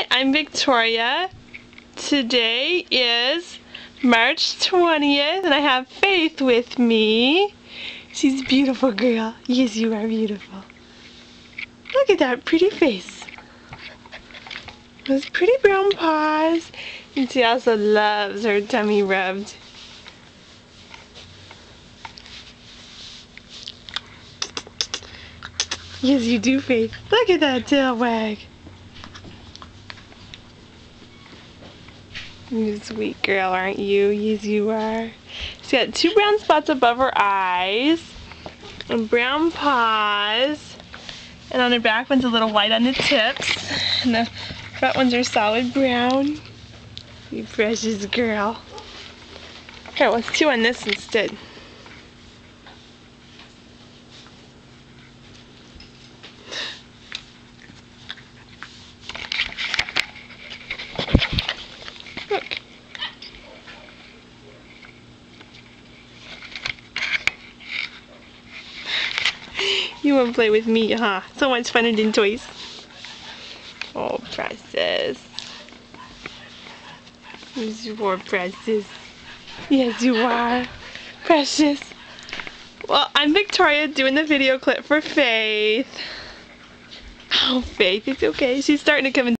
Hi, I'm Victoria. Today is March 20th and I have Faith with me. She's a beautiful girl. Yes, you are beautiful. Look at that pretty face. Those pretty brown paws. And she also loves her tummy rubbed. Yes, you do, Faith. Look at that tail wag. You sweet girl, aren't you? Yes, you are. She's got two brown spots above her eyes, and brown paws, and on her back one's a little white on the tips, and the front ones are solid brown. You precious girl. Here, let's chew on this instead. Look. You want to play with me, huh? So much funner than toys. Oh, precious. You are precious. Yes, you are. Precious. Well, I'm Victoria doing the video clip for Faith. Oh, Faith, it's okay. She's starting to come in.